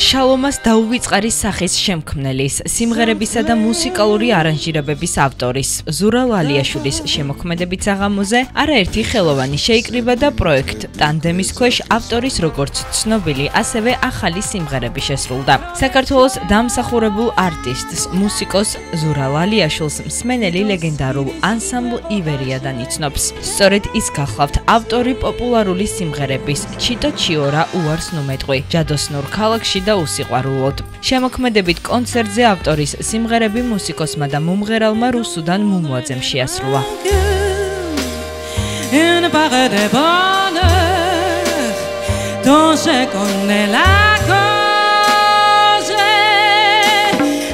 შალომას დაუვიწყარი სახის შემქმნელის, სიმღერებისა და მუსიკალური არანჟირებების ავტორის, ზურა ვალიაშვილის შემოქმედებით საღამოზე არაერთი ხელოვანი შეიკრიბა და პროექტ ტანდემის ქვეშ ავტორის როგორც ცნობილი, ასევე ახალი სიმღერები შესრულდა. საქართველოს დამსახურებულ არტისტს, მუსიკოს ზურა ვალიაშვილს მსმენელი ლეგენდარულ ანსამბლ ივერიადან იცნობს. სწორედ ის გახლავთ ავტორი პოპულარული სიმღერების ჩიტო ჩიორა უარს ნუმეტყვი, ჯადოსნურ ქალაქში და უსიყვარულოდ. შემოქმედებით კონცერტზე ავტორის სიმღერები მუსიკოსმა და მომღერალმა რუსუდან მუმუაძემ შეასრულა. Un paquet de bonheur ce qu'on est la cause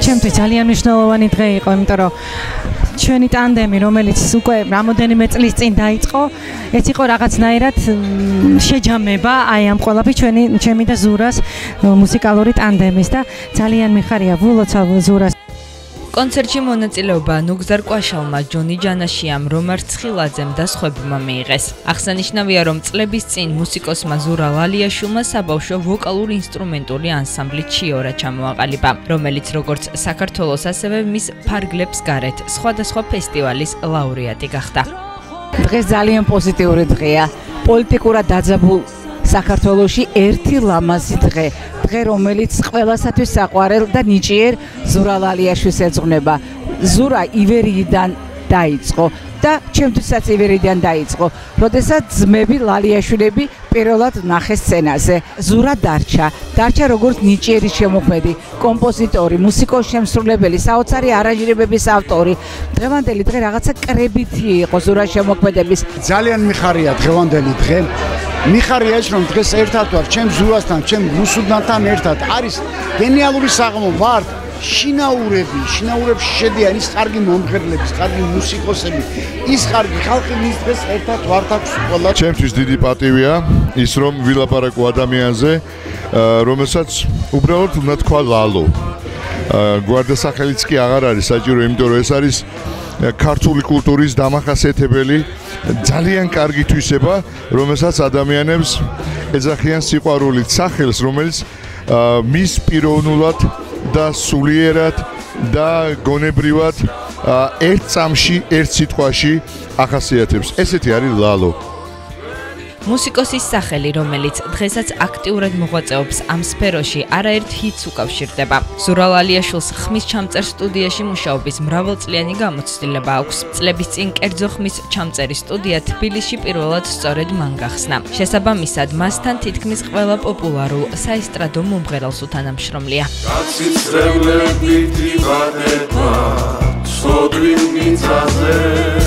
ჩემთვის ძალიან მნიშვნელოვანი დღე იყო, იმიტომ რომ ჩვენი ტანდემი, რომელიც უკვე რამოდენიმე წლის წინ დაიწყო, ეს იყო რაღაცნაირად შეჯამება აი ამ ყველაფრის ჩვენი ჩემი და ზურას მუსიკალური ტანდემის და ძალიან მიხარია ვულოცა ზურას კონცერტში მონაწილეობა ნუგზარ კვაშალმა, ჯონი ჯანაშიამ, რომარ ცხილაძემ და სხვებმა მიიღეს. აღსანიშნავია, რომ წლების წინ მუსიკოსმა ზურა ვალიაშვილმა საბავშვო ვოკალურ-ინსტრუმენტული ანსამბლი ჩიორა ჩამოაყალიბა, რომელიც როგორც საქართველოს ასევე მის ფარგლებს გარეთ სხვადასხვა ფესტივალის ლაურეატი გახდა. დღეს ძალიან პოზიტიური დღეა. პოლიტიკურად დაძაბულ საქართველოში ერთი ლამაზი დღე. დღე რომელიც ყველასათვის საყვარელ და ნიჭიერ ზურავალიაშვილს ეძღვნება. ზურა ივერიიდან დაიწყო და ჩემთვისაც ივერიდან დაიწყო. როდესაც ძმები ვალიაშვილები პირველად ნახე სცენაზე. ზურა დარჩა, დარჩა როგორც ნიჭიერი შემოქმედი, კომპოზიტორი, მუსიკოს შემსრულებელი, საოცარი არანჟირებების ავტორი. დღევანდელი დღე რაღაცა კრებითი იყო ზურა შემოქმედების. ძალიან მიხარია დღევანდელი დღე. მიხარია ის რომ დღეს ერთად ვარ ჩემ ზურასთან, ჩემ რუსუდანთან ერთად. არის გენიალური საღამო ვარ. შინაურები, შინაურებში შედიან ის კარგი მომღერლები, კარგი მუსიკოსები, ის კარგი ხალხი, ვის დღეს ერთად ვართ აქვს ყველა. ჩემთვის დიდი პატივია ის რომ ვილაპარაკო ადამიანზე, რომელსაც უბრალოდ უნდა თქვა ლალო. გვარდასახელიც კი აღარ არის საჭირო, იმიტომ რომ ეს არის ქართული კულტურის დამახასიათებელი ძალიან კარგი თვისება, რომელსაც ადამიანებს ეძახიან სიყვარულით სახელს, რომელიც მის პიროვნულად და სულიერად და გონებრივად ერთ წამში, ერთ სიტყვაში ახასიათებს. ესეთი არის ლალო. მუსიკოსის სახელი, რომელიც დღესაც აქტიურად მოღვაწეობს ამ სფეროში, არაერთ ჰიტს უკავშირდება. ზურავალიაშვილს ხმის ჩამწერ სტუდიაში მუშაობის მრავალწლიანი გამოცდილება აქვს. წლების წინ კერძო ხმის ჩამწერი სტუდია თბილისში პირველად სწორედ მან გახსნა. შესაბამისად, მასთან თითქმის ყველა პოპულარულ საესტრადო მომღერალს უთანამშრომლია. კაცის წრევლები დიბადება, სოდვინ მიწაზე